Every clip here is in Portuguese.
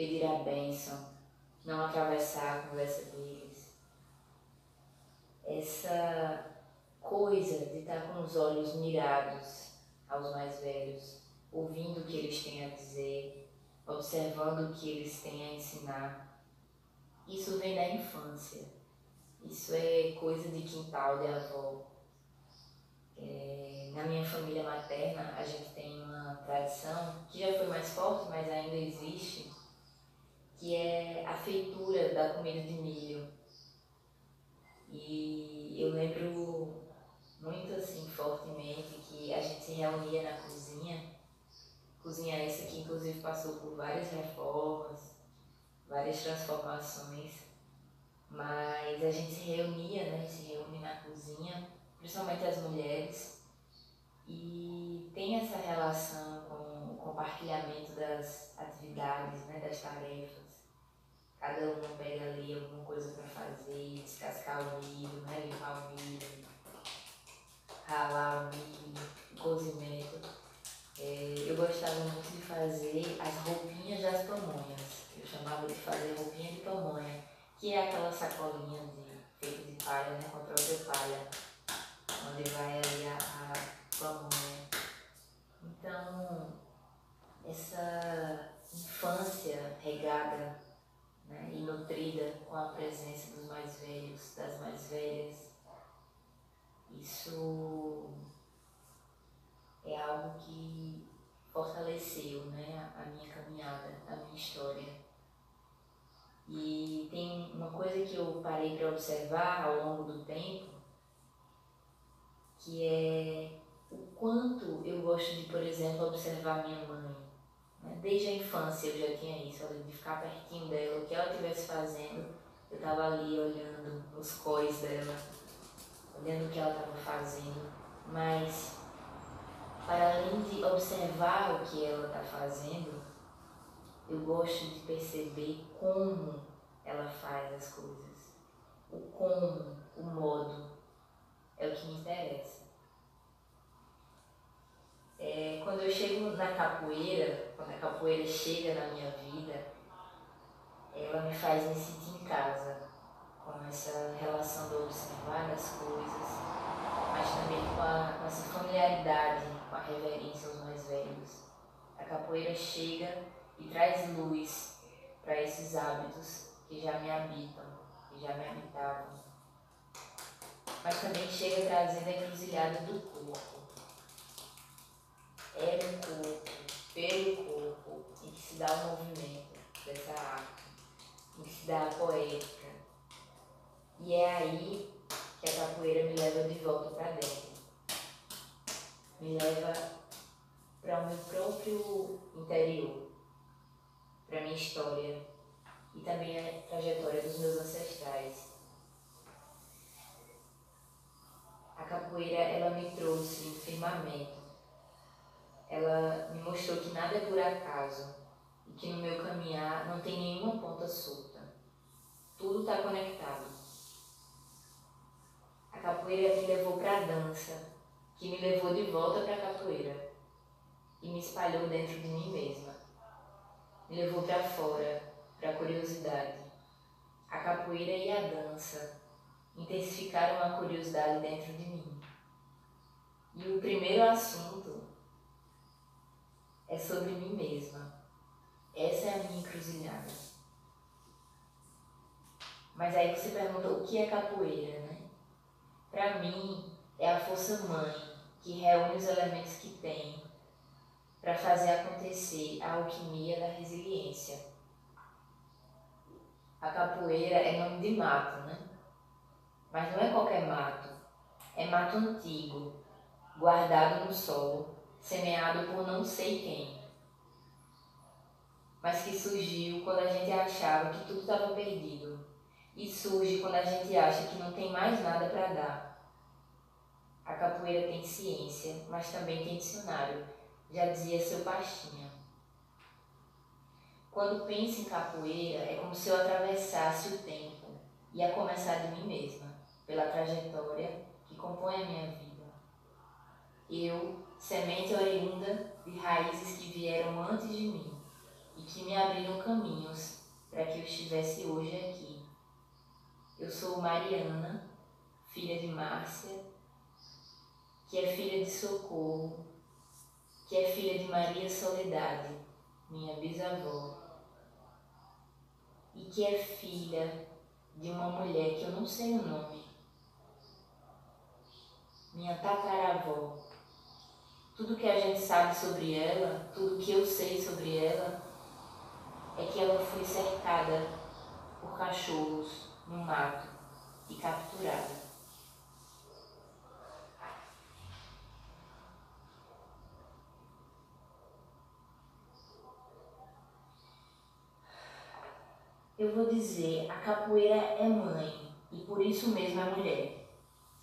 pedir a bênção, não atravessar a conversa deles, essa coisa de estar com os olhos mirados aos mais velhos, ouvindo o que eles têm a dizer, observando o que eles têm a ensinar. Isso vem da infância. Isso é coisa de quintal de avó. É, na minha família materna, a gente tem uma tradição que já foi mais forte, mas ainda existe, que é a feitura da comida de milho. E eu lembro muito assim fortemente que a gente se reunia na cozinha, cozinha essa que inclusive passou por várias reformas, várias transformações, mas a gente se reunia, né, se reúne na cozinha, principalmente as mulheres, e tem essa relação com o compartilhamento das atividades, né, das tarefas. Cada uma pega ali alguma coisa para fazer, descascar o milho, né, limpar o milho, ralar o milho, cozimento. É, eu gostava muito de fazer as roupinhas das pamonhas. Eu chamava de fazer roupinha de pamonha, que é aquela sacolinha de, feita de palha, né, com própria palha, onde vai ali a, a pamonha. Então, essa infância regada nutrida com a presença dos mais velhos, das mais velhas, isso é algo que fortaleceu né, a minha caminhada, a minha história. E tem uma coisa que eu parei para observar ao longo do tempo, que é o quanto eu gosto de, por exemplo, observar minha mãe. Desde a infância eu já tinha isso, de ficar pertinho dela, o que ela estivesse fazendo, eu estava ali olhando os cóis dela olhando o que ela estava fazendo, mas para além de observar o que ela está fazendo, eu gosto de perceber como ela faz as coisas. O como, o modo, é o que me interessa. É, quando eu chego na capoeira, quando a capoeira chega na minha vida, ela me faz me sentir em casa com essa relação de observar as coisas, mas também com, a, com essa familiaridade, com a reverência aos mais velhos. A capoeira chega e traz luz para esses hábitos que já me habitam, que já me habitavam. Mas também chega trazendo a encruzilhada do corpo. É no corpo, pelo corpo, em que se dá o movimento dessa arte, em que se dá a poética e é aí que a capoeira me leva de volta para dentro. Me leva para o meu próprio interior, para minha história e também a trajetória dos meus ancestrais. A capoeira, ela me trouxe um firmamento. Ela me mostrou que nada é por acaso e que no meu caminhar não tem nenhuma ponta solta. Tudo está conectado. A capoeira me levou para a dança, que me levou de volta para a capoeira e me espalhou dentro de mim mesma. Me levou para fora, para a curiosidade. A capoeira e a dança intensificaram a curiosidade dentro de mim. E o primeiro assunto é sobre mim mesma. Essa é a minha encruzilhada. Mas aí você pergunta o que é capoeira, né? Para mim, é a força mãe que reúne os elementos que tem para fazer acontecer a alquimia da resiliência. A capoeira é nome de mato, né? Mas não é qualquer mato. É mato antigo, guardado no solo, semeado por não sei quem. Mas que surgiu quando a gente achava que tudo estava perdido e surge quando a gente acha que não tem mais nada para dar. A capoeira tem ciência, mas também tem dicionário, já dizia seu Pastinha. Quando penso em capoeira, é como se eu atravessasse o tempo e a começar de mim mesma, pela trajetória que compõe a minha vida. Eu, semente oriunda de raízes que vieram antes de mim e que me abriram caminhos para que eu estivesse hoje aqui. Eu sou Mariana, filha de Márcia, que é filha de Socorro, que é filha de Maria Soledade, minha bisavó, e que é filha de uma mulher que eu não sei o nome, minha tataravó. Tudo que a gente sabe sobre ela, tudo que eu sei sobre ela, é que ela foi cercada por cachorros no mato e capturada. Eu vou dizer, a capoeira é mãe e por isso mesmo é mulher.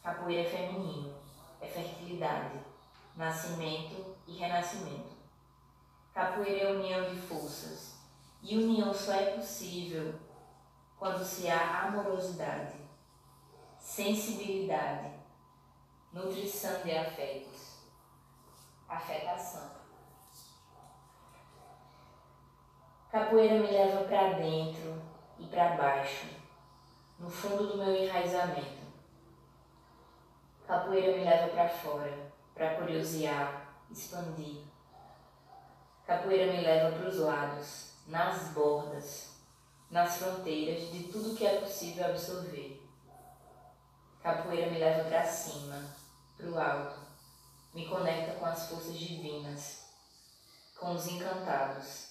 Capoeira é feminino, é fertilidade, nascimento e renascimento. Capoeira é união de forças e união só é possível quando se há amorosidade, sensibilidade, nutrição de afetos, afetação. Capoeira me leva para dentro e para baixo, no fundo do meu enraizamento. Capoeira me leva para fora, para curiosear, expandir. Capoeira me leva para os lados, nas bordas, nas fronteiras de tudo que é possível absorver. Capoeira me leva para cima, para o alto, me conecta com as forças divinas, com os encantados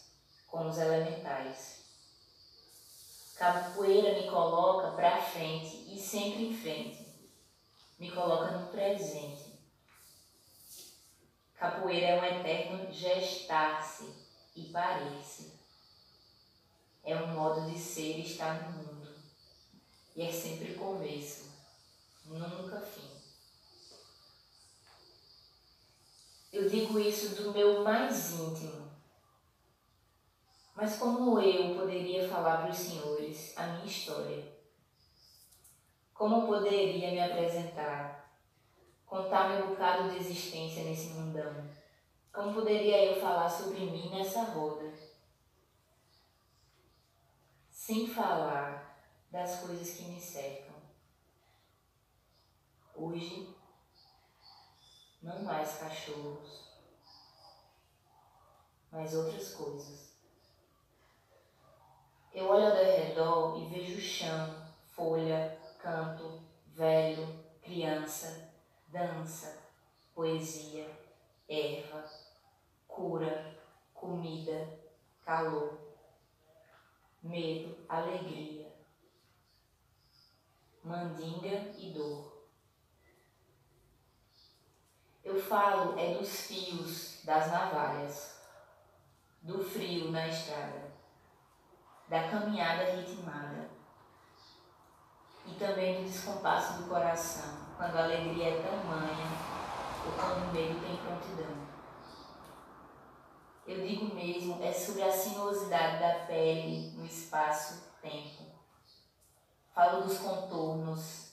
com os elementais. Capoeira me coloca para frente e sempre em frente. Me coloca no presente. Capoeira é um eterno gestar-se e parir-se. É um modo de ser e estar no mundo. E é sempre começo, nunca fim. Eu digo isso do meu mais íntimo mas como eu poderia falar para os senhores a minha história? Como poderia me apresentar? Contar meu bocado de existência nesse mundão? Como poderia eu falar sobre mim nessa roda? Sem falar das coisas que me cercam. Hoje, não mais cachorros, mas outras coisas. Eu olho ao redor e vejo chão, folha, canto, velho, criança, dança, poesia, erva, cura, comida, calor, medo, alegria, mandinga e dor. Eu falo é dos fios das navalhas, do frio na estrada da caminhada ritmada e também do descompasso do coração, quando a alegria é tamanha ou quando o medo tem prontidão. Eu digo mesmo, é sobre a sinuosidade da pele no espaço-tempo. Falo dos contornos,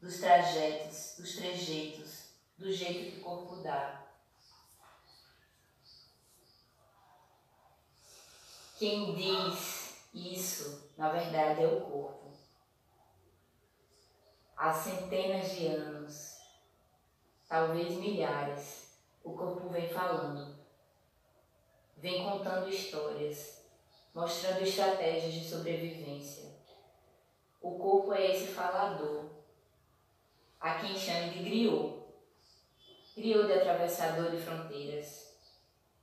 dos trajetos, dos trejeitos, do jeito que o corpo dá. Quem diz isso, na verdade, é o corpo. Há centenas de anos, talvez milhares, o corpo vem falando, vem contando histórias, mostrando estratégias de sobrevivência. O corpo é esse falador. Há quem chame de griot. Griot de atravessador de fronteiras,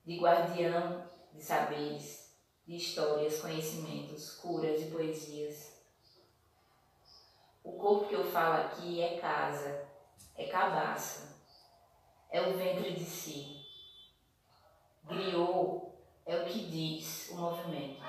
de guardião de saberes, de histórias, conhecimentos, curas e poesias. O corpo que eu falo aqui é casa, é cabaça, é o ventre de si. Griot é o que diz o movimento.